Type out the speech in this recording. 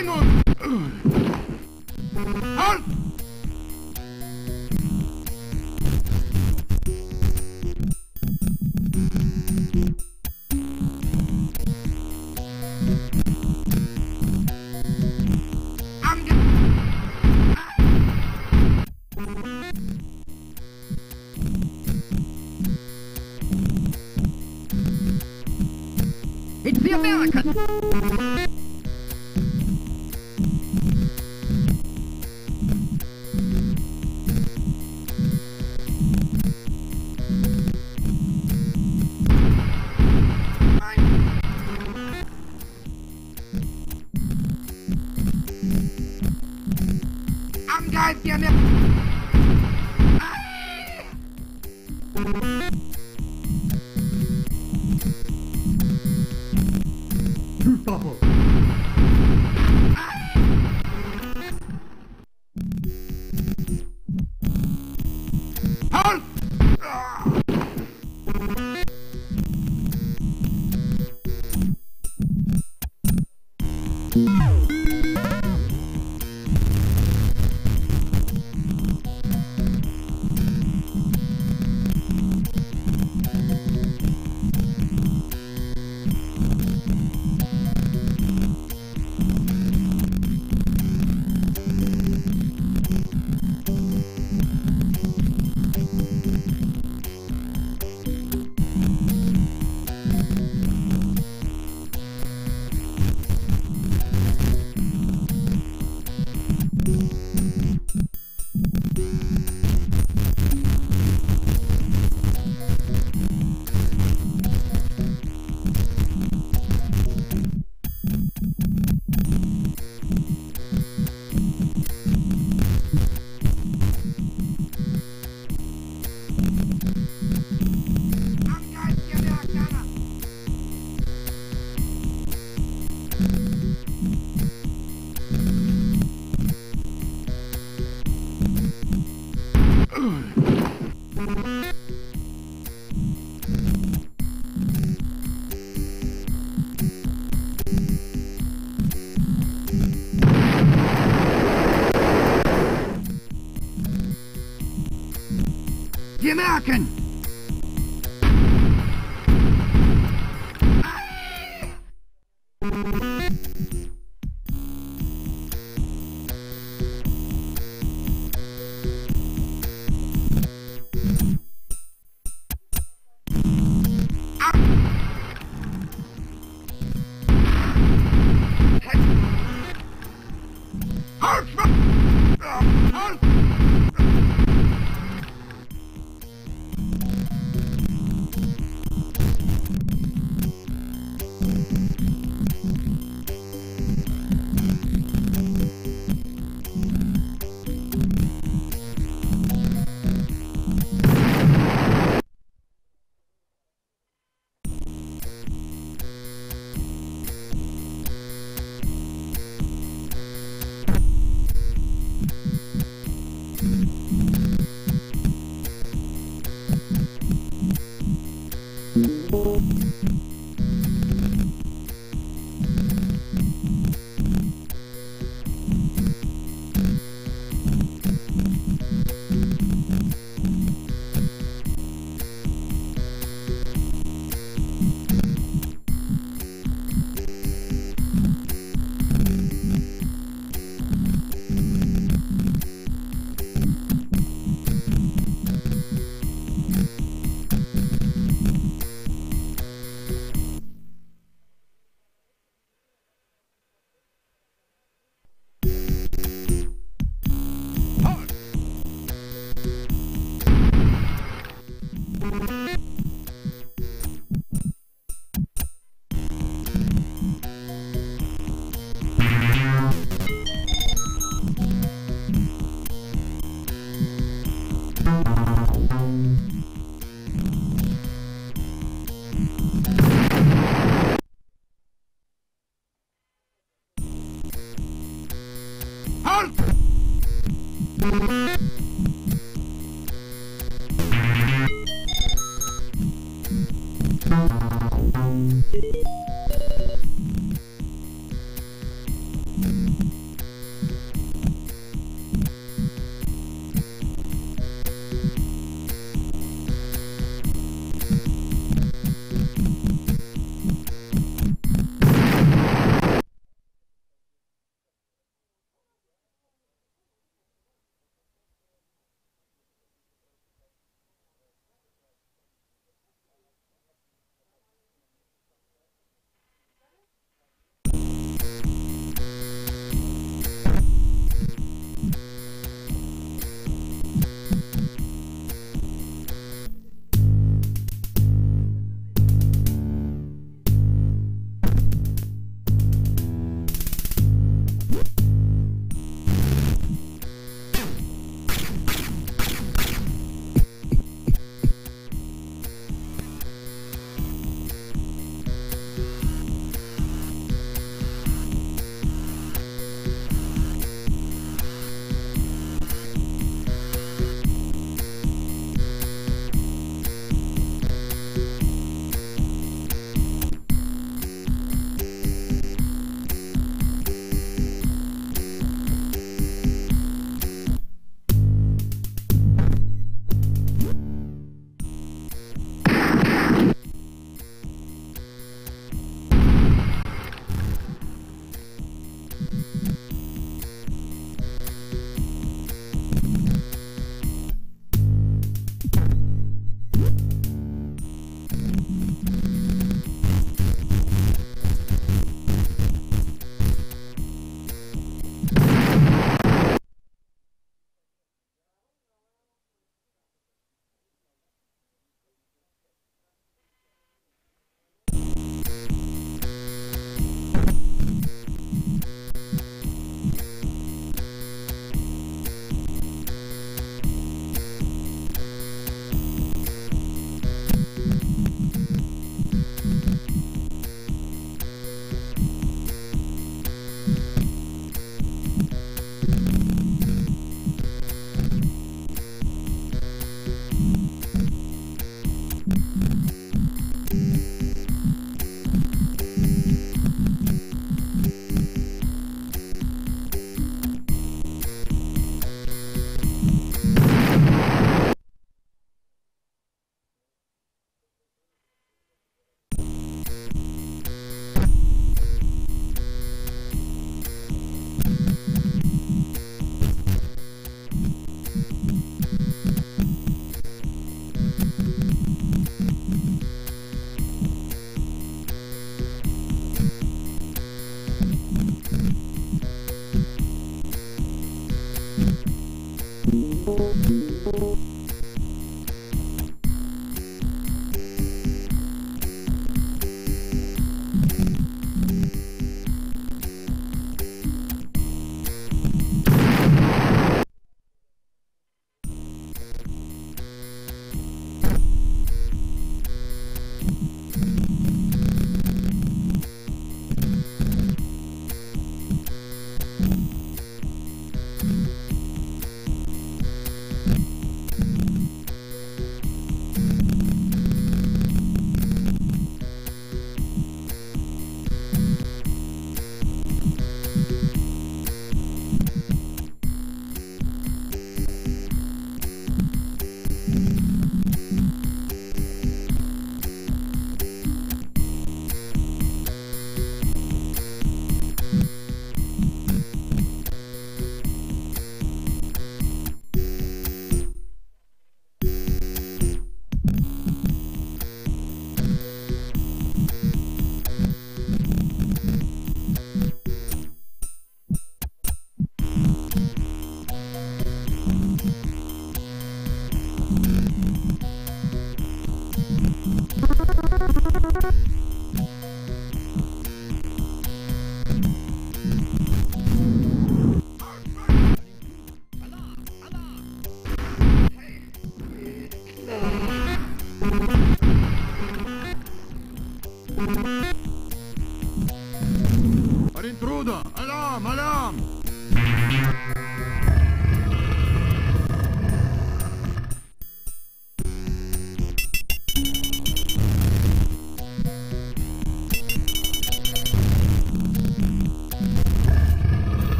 Halt, Schweinhund! Halt! It's the American! Halt! Werken! Halt! Halt!